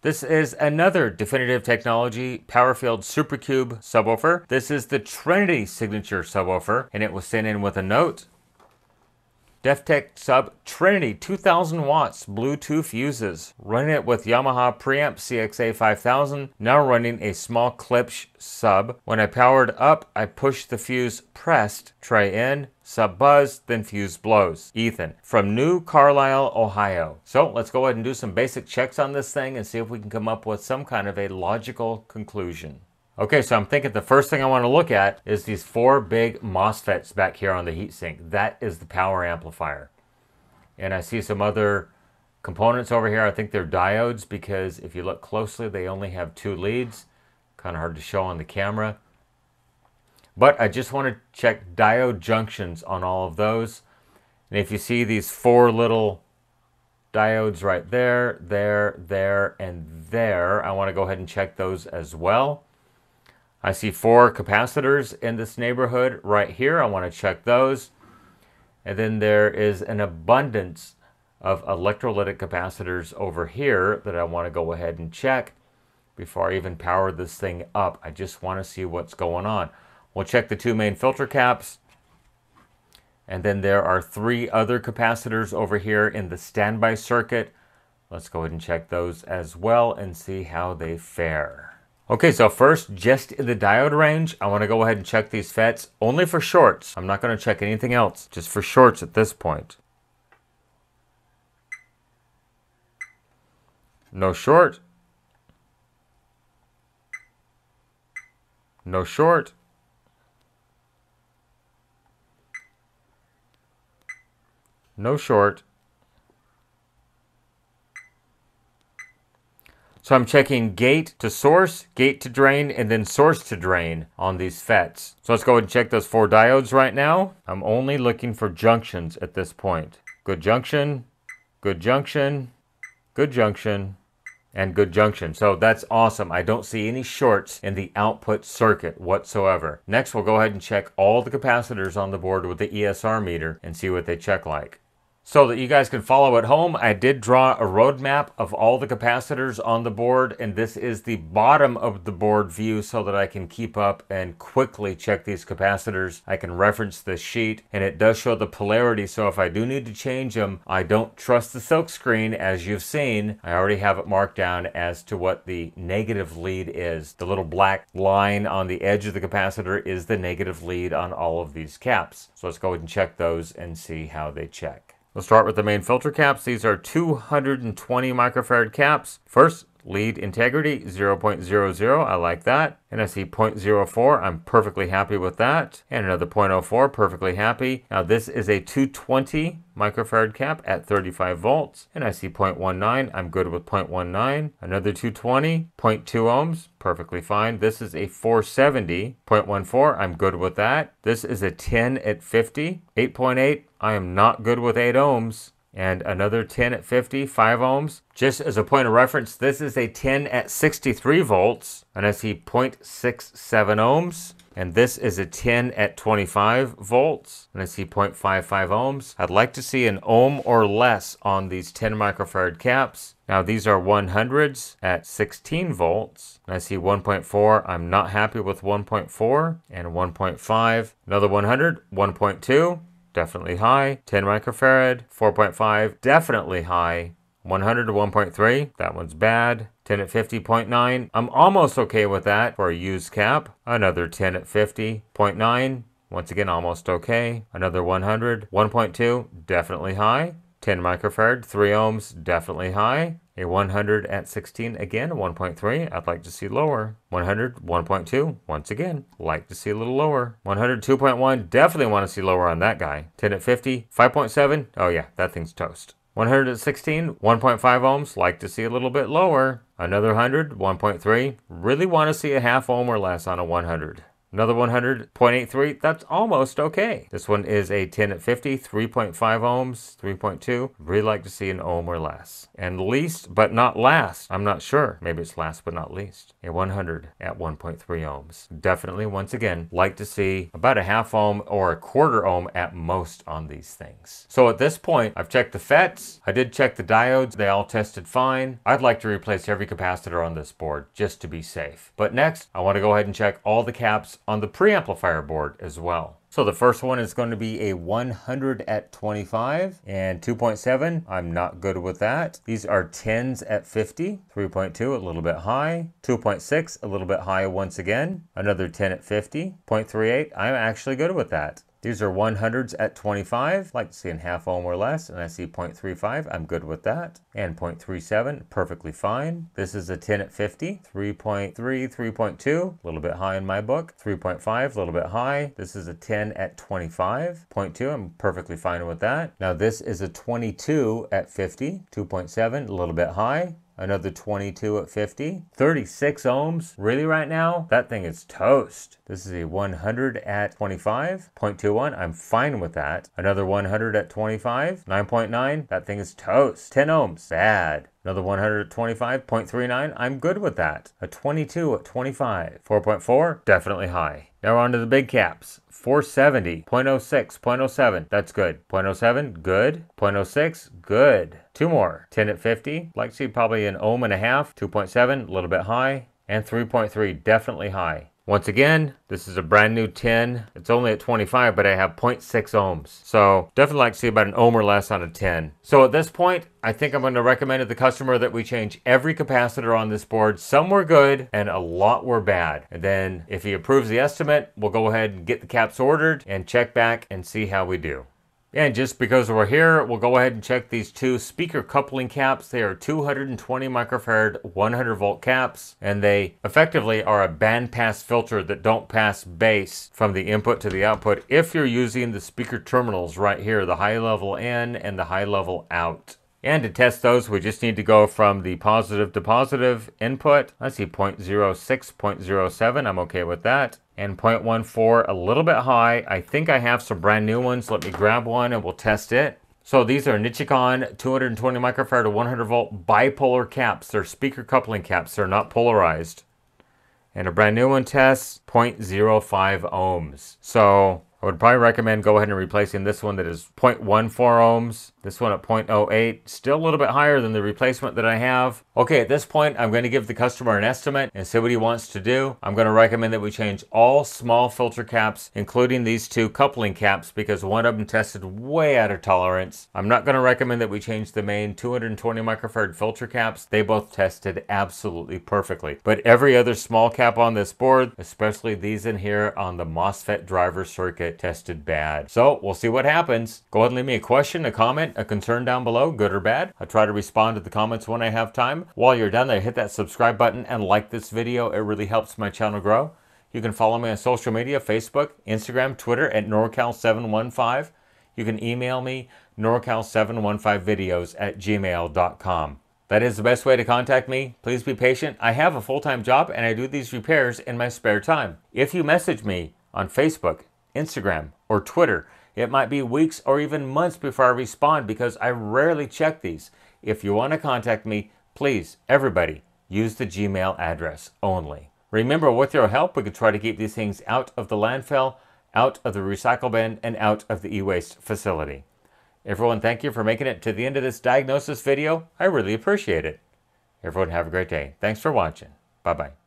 This is another Definitive Technology Powerfield Supercube subwoofer. This is the Trinity signature subwoofer, and it was sent in with a note. Deftech Sub Trinity 2000 watts Bluetooth fuses. Running it with Yamaha Preamp CXA 5000. Now running a small Klipsch sub. When I powered up, I pushed the fuse pressed, tray in, sub buzz, then fuse blows. Ethan from New Carlisle, Ohio. So let's go ahead and do some basic checks on this thing and see if we can come up with some kind of a logical conclusion. Okay, so I'm thinking the first thing I want to look at is these four big MOSFETs back here on the heatsink. That is the power amplifier. And I see some other components over here. I think they're diodes because if you look closely, they only have two leads. Kind of hard to show on the camera. But I just want to check diode junctions on all of those. And if you see these four little diodes right there, there, there, and there, I want to go ahead and check those as well. I see four capacitors in this neighborhood right here. I want to check those. And then there is an abundance of electrolytic capacitors over here that I want to go ahead and check before I even power this thing up. I just want to see what's going on. We'll check the two main filter caps. And then there are three other capacitors over here in the standby circuit. Let's go ahead and check those as well and see how they fare. Okay, so first, just in the diode range, I want to go ahead and check these FETs only for shorts. I'm not going to check anything else, just for shorts at this point. No short. No short. No short. So I'm checking gate to source, gate to drain, and then source to drain on these FETs. So let's go ahead and check those four diodes right now. I'm only looking for junctions at this point. Good junction, good junction, good junction, and good junction. So that's awesome. I don't see any shorts in the output circuit whatsoever. Next, we'll go ahead and check all the capacitors on the board with the ESR meter and see what they check like. So that you guys can follow at home, I did draw a roadmap of all the capacitors on the board, and this is the bottom of the board view so that I can keep up and quickly check these capacitors. I can reference the sheet, and it does show the polarity, so if I do need to change them, I don't trust the silk screen, as you've seen. I already have it marked down as to what the negative lead is. The little black line on the edge of the capacitor is the negative lead on all of these caps. So let's go ahead and check those and see how they check. We'll start with the main filter caps. These are 220 microfarad caps. First, lead integrity 0.00. I like that. And I see 0.04. I'm perfectly happy with that. And another 0.04. Perfectly happy. Now this is a 220 microfarad cap at 35 volts. And I see 0.19. I'm good with 0.19. Another 220. 0.2 ohms. Perfectly fine. This is a 470. 0.14. I'm good with that. This is a 10 at 50. 8.8. I am not good with 8 ohms and another 10 at 50, 5 ohms. Just as a point of reference, this is a 10 at 63 volts, and I see 0.67 ohms. And this is a 10 at 25 volts, and I see 0.55 ohms. I'd like to see an ohm or less on these 10 microfarad caps. Now these are 100s at 16 volts. And I see 1.4. I'm not happy with 1.4 and 1.5. Another 100, 1.2 definitely high. 10 microfarad, 4.5, definitely high. 100 to 1.3, that one's bad. 10 at 50.9, I'm almost okay with that for a used cap. Another 10 at 50.9, once again almost okay. Another 100, 1.2, definitely high. 10 microfarad, 3 ohms, definitely high. A 100 at 16, again, 1.3, I'd like to see lower. 100, 1.2, once again, like to see a little lower. 100, 2.1, definitely want to see lower on that guy. 10 at 50, 5.7, oh yeah, that thing's toast. 100 at 16, 1.5 ohms, like to see a little bit lower. Another 100, 1.3, really want to see a half ohm or less on a 100. Another 100, 0.83, that's almost okay. This one is a 10 at 50, 3.5 ohms, 3.2. Really like to see an ohm or less. And least, but not last, I'm not sure. Maybe it's last but not least. A 100 at 1.3 ohms. Definitely, once again, like to see about a half ohm or a quarter ohm at most on these things. So at this point, I've checked the FETs. I did check the diodes. They all tested fine. I'd like to replace every capacitor on this board just to be safe. But next, I want to go ahead and check all the caps on the preamplifier board as well. So the first one is going to be a 100 at 25 and 2.7. I'm not good with that. These are 10s at 50, 3.2 a little bit high, 2.6 a little bit high once again, another 10 at 50, 0.38. I'm actually good with that. These are 100s at 25, like to see in half ohm or less, and I see 0.35, I'm good with that. And 0.37, perfectly fine. This is a 10 at 50, 3.3, 3.2, a little bit high in my book. 3.5, a little bit high. This is a 10 at 25, 0.2, I'm perfectly fine with that. Now this is a 22 at 50, 2.7, a little bit high another 22 at 50. 36 ohms, really right now? That thing is toast. This is a 100 at 25.21, I'm fine with that. Another 100 at 25, 9.9, that thing is toast. 10 ohms, bad. Another 125.39, I'm good with that. A 22 at 25. 4.4, definitely high. Now we're on to the big caps. 470, 0.06, 0.07, that's good. 0.07, good. 0.06, good. Two more. 10 at 50, like to see probably an ohm and a half. 2.7, a little bit high. And 3.3, definitely high. Once again, this is a brand new 10. It's only at 25, but I have 0.6 ohms. So definitely like to see about an ohm or less on a 10. So at this point, I think I'm going to recommend to the customer that we change every capacitor on this board. Some were good and a lot were bad. And then if he approves the estimate, we'll go ahead and get the caps ordered and check back and see how we do. And just because we're here, we'll go ahead and check these two speaker coupling caps. They are 220 microfarad 100 volt caps, and they effectively are a bandpass filter that don't pass bass from the input to the output if you're using the speaker terminals right here, the high level in and the high level out. And to test those, we just need to go from the positive to positive input. I see 0.06, 0.07. I'm okay with that. And 0.14, a little bit high. I think I have some brand new ones. Let me grab one and we'll test it. So these are Nichicon 220 microfarad to 100 volt bipolar caps. They're speaker coupling caps. They're not polarized. And a brand new one tests 0.05 ohms. So I would probably recommend go ahead and replacing this one that is 0.14 ohms. This one at 0.08, still a little bit higher than the replacement that I have. Okay, at this point, I'm going to give the customer an estimate and see what he wants to do. I'm going to recommend that we change all small filter caps, including these two coupling caps, because one of them tested way out of tolerance. I'm not going to recommend that we change the main 220 microfarad filter caps. They both tested absolutely perfectly. But every other small cap on this board, especially these in here on the MOSFET driver circuit, tested bad. So we'll see what happens. Go ahead and leave me a question, a comment, comment, a concern down below, good or bad. I try to respond to the comments when I have time. While you're done there, hit that subscribe button and like this video. It really helps my channel grow. You can follow me on social media, Facebook, Instagram, Twitter at NorCal715. You can email me, NorCal715videos at gmail.com. That is the best way to contact me. Please be patient. I have a full-time job and I do these repairs in my spare time. If you message me on Facebook, Instagram, or Twitter, it might be weeks or even months before I respond because I rarely check these. If you want to contact me, please, everybody, use the Gmail address only. Remember, with your help, we could try to keep these things out of the landfill, out of the recycle bin, and out of the e-waste facility. Everyone, thank you for making it to the end of this diagnosis video. I really appreciate it. Everyone have a great day. Thanks for watching. Bye-bye.